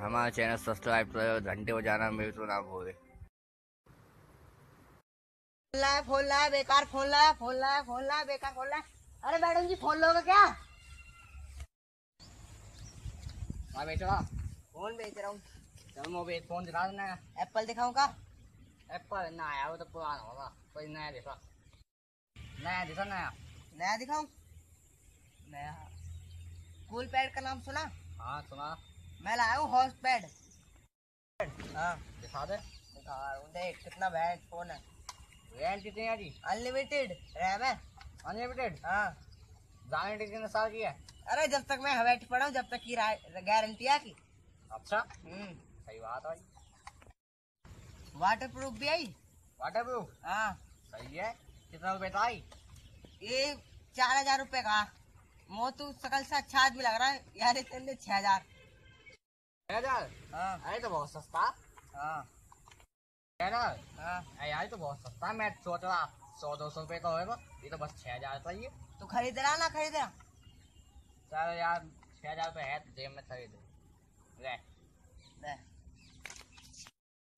हमारा channel subscribe करो घंटे बजाना मेरे तो ना भूले फ़ोन लाया फ़ोन लाया बेकार फ़ोन लाया फ़ोन लाया फ़ोन लाया बेकार फ़ोन लाया। अरे मैडम जी फ़ोन लोगे क्या? हाँ बेचो फ़ोन बेच रहा हूँ। चलो मोबाइल फ़ोन दिखा देना। एप्पल दिखाऊँ का? एप्पल? ना आया वो तो पुराना होगा। कोई नया दिखा। नया दिखा नया। नया दिखाऊँ? नया। कूल पैड का नाम सुना? हाँ सुना। मैं लाया हूँ हॉर्स पैड हाँ दिखा दे। दिखा कितना बैड फ़ोन है। वारंटी कितनी है जी। अनलिमिटेड रैम है। अनलिमिटेड हाँ। वारंटी कितने साल की है? अरे जब तक मैं हवेट पढ़ा हूँ जब तक की गारंटी है की। अच्छा। हम्म। सही बात है वाटर प्रूफ भी आई? वाटर प्रूफ हाँ। सही है। कितना रुपए का आई ये चार हज़ार रूपए का। मोतू सकल से अच्छा आदमी लग रहा है। यार इतने छह हज़ार। हाँ। तो बहुत सस्ता। हाँ। हाँ। यार तो बहुत सस्ता मैं सोच रहा सौ दो सौ रुपए का होगा। ये तो बस छह हज़ार का ही है। तो खरीद रहा ना खरीद रहा। चल यार छह हज़ार रुपए है तो जेब में खरीद। ले। ले।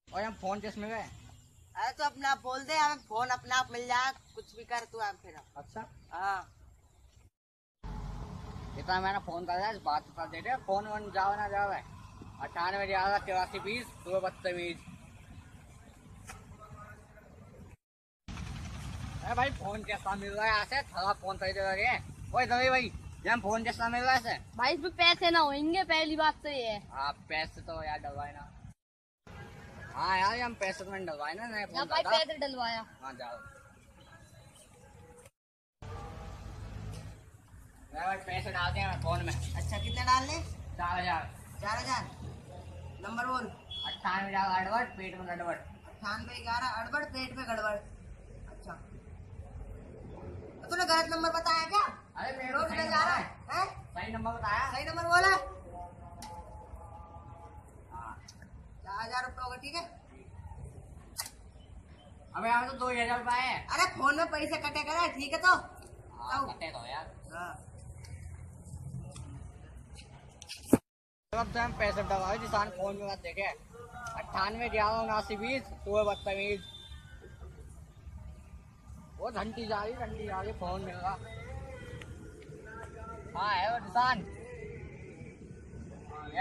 और हम फ़ोन किसमें गए? अरे तो अपना बोल दे हमें फ़ोन अपना आप मिल जाए कुछ भी कर तू आप फिर। अच्छा। हाँ। इतना मैंने फ़ोन कर इस बात कर दे दे फ़ोन वन जाओ ना जाओ अट्ठानवे ग्यारह तिरासी बीस दो बदतमीज अरे भाई फ़ोन कैसा मिल रहा है? ऐसे थोड़ा फ़ोन खरीदे लगे। ओए दवी भाई ये फ़ोन कैसा मिल रहा है ऐसे। भाई इसमें पैसे ना होंगे पहली बात तो ये है। आप पैसे तो यार डलवाए ना। हाँ यार हम पैसे तो मैंने डलवाए ना या फ़ोन भाई पैसे डलवाया। हाँ जाओ। भाई पैसे डाल दिए मैं फ़ोन में। अच्छा कितने डालने? चार हज़ार। चार हज़ार? नंबर बोल अट्ठानवे अड़बड़ पेट में गड़बड़। अट्ठानवे ग्यारह अड़बड़ पेट में गड़बड़। अच्छा। तूने गलत नंबर बताया क्या? अरे मेरे रोज में जा रहा नंबर है सही नंबर बताया। सही नंबर बोला। हाँ। चार हज़ार रुपये होगा ठीक है? अबे यहाँ तो दो हज़ार रुपए अरे फ़ोन में पैसे कटे करे ठीक है तो? हाँ, कटे दो यार। हाँ अब तो हम जिसान फ़ोन देखे। अट्ठानवे ग्यारह उनासी बीस बदतमीज। वो घंटी जा रही घंटी जा रही फ़ोन मिल रहा। हाँ है वो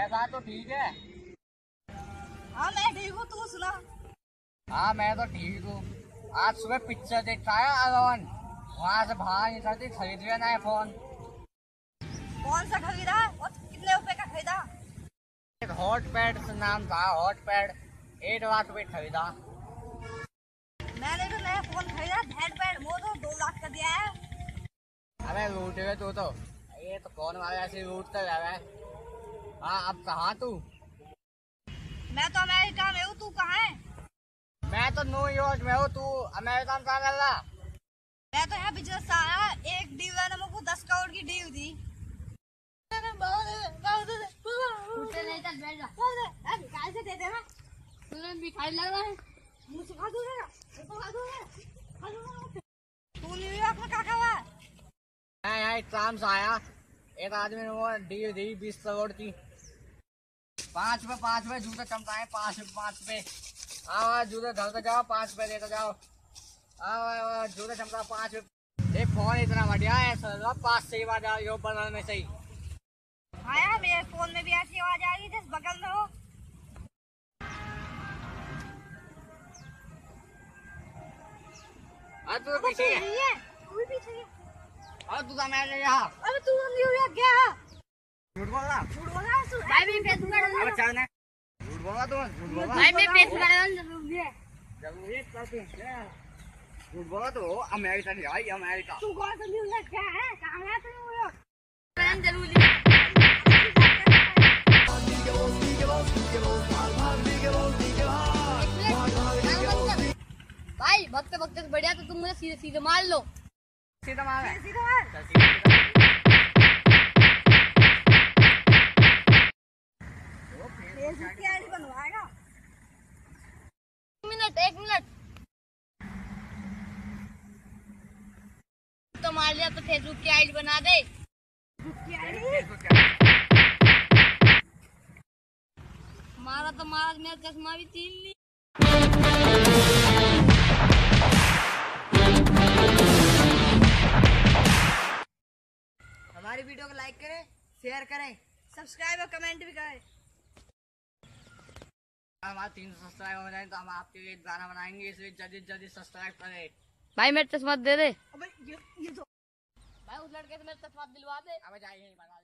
बात तो ठीक है। हाँ मैं ठीक हूँ तू सुना। हाँ मैं तो ठीक हूँ। आज सुबह पिक्चर देखा है वहाँ से बाहर निकलती खरीद लिया नया फ़ोन। कौन सा खरीदा? और कितने रुपए का खरीदा? एक हॉट पैड से नाम था हॉट पैड एक लाख रुपए खरीदा। मैंने तो नया फ़ोन खरीदा हेड पैड वो तो दो लाख का दिया है। अबे लूट गए तू तो। ये तो कौन वाले ऐसे लूट कर रहा है। हाँ अब कहाँ तू? मैं तो अमेरिका में हूँ तू कहाँ है? मैं तो न्यूयॉर्क में हूँ तू अमेरिका में कहाँ कर रहा मैं तो यहाँ बिज़नेस आया एक डील ने मुझको दस तुम्हें लग रहा है। मुझे सिखा दूँगा मैं तो खा दूँगा तू न्यूयॉर्क में क्या कर रहा है? मैं यहाँ एक से आया। एक आदमी ने वो डील दी बीस करोड़ की। पाँच पे पाँच पे जूते चमकाए पाँच पे पाँच पे आओ आओ, जूते घर के जाओ पाँच जाओ। जूते चमका पाँच पे ये फ़ोन इतना बढ़िया है सर पाँच से ही बात यो बदल में सही हाँ। यार मेरे फ़ोन में भी ऐसी आवाज़ आ रही है जिस बगल में हो। और तू पीछे है है। तू भी पीछे है और तू मैं यहाँ अबे तू न्यूयॉर्क गया झूठ बोल रहा झूठ बोल रहा है तू भाई मैं पैसे का अब चल ना झूठ बोल रहा तू झूठ बोल रहा भाई मैं पैसे का ज़रूरी है। ज़रूरी है तू झूठ बोल तू अमेरिका नहीं आई अमेरिका। तू कौन सा न्यूयॉर्क गया है? कहाँ गया तू ज़रूरी भक्त भक्त बढ़िया तो तुम मुझे सीधे सीधे मार लो। सीधा मार। सीधा मार। मिनट एक मिनट। तो मार लिया तो फेसबुक की आईडी बना दे। मारा तो मारा मेरा चश्मा भी छीन ली हमारी वीडियो को लाइक करें शेयर करें सब्सक्राइब और कमेंट भी करें। हमारे तीन सौ सब्सक्राइब हो जाए तो हम आपके लिए एक गाना बनाएँगे इसलिए जल्दी जल्दी सब्सक्राइब करें। भाई मेरे चश्मा दे दे। अबे ये ये तो भाई उस लड़के से मेरे चश्मा दिलवा दे। अब जाइए बना